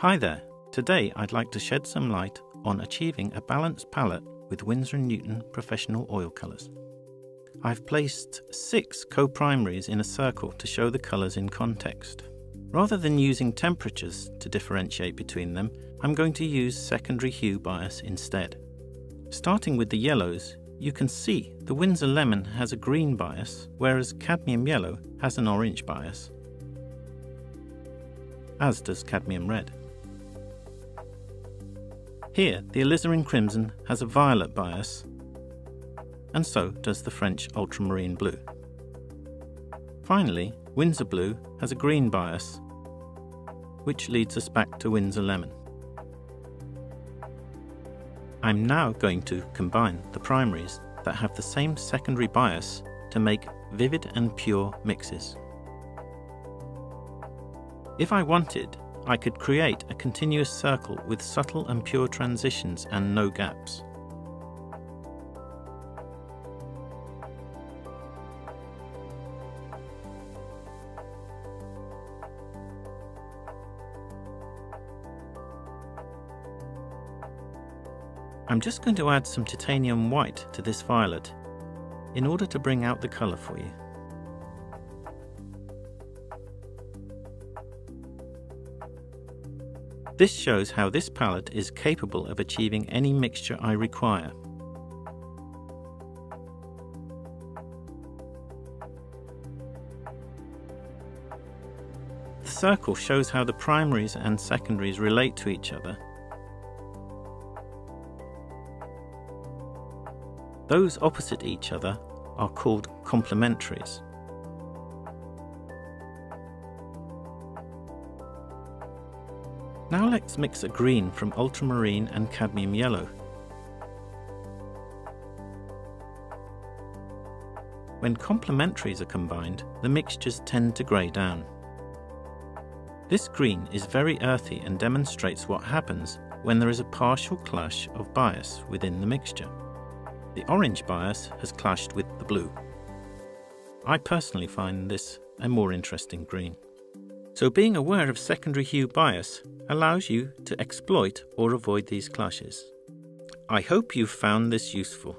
Hi there. Today I'd like to shed some light on achieving a balanced palette with Winsor & Newton professional oil colours. I've placed six co-primaries in a circle to show the colours in context. Rather than using temperatures to differentiate between them, I'm going to use secondary hue bias instead. Starting with the yellows, you can see the Winsor Lemon has a green bias, whereas Cadmium Yellow has an orange bias, as does Cadmium Red. Here, the Alizarin Crimson has a violet bias, and so does the French Ultramarine Blue. Finally, Winsor Blue has a green bias, which leads us back to Winsor Lemon. I'm now going to combine the primaries that have the same secondary bias to make vivid and pure mixes. If I wanted, I could create a continuous circle with subtle and pure transitions and no gaps. I'm just going to add some titanium white to this violet in order to bring out the colour for you. This shows how this palette is capable of achieving any mixture I require. The circle shows how the primaries and secondaries relate to each other Those opposite each other are called complementaries. Now let's mix a green from ultramarine and cadmium yellow. When complementaries are combined, the mixtures tend to grey down. This green is very earthy and demonstrates what happens when there is a partial clash of bias within the mixture the orange bias has clashed with the blue. I personally find this a more interesting green. So being aware of secondary hue bias allows you to exploit or avoid these clashes. I hope you've found this useful.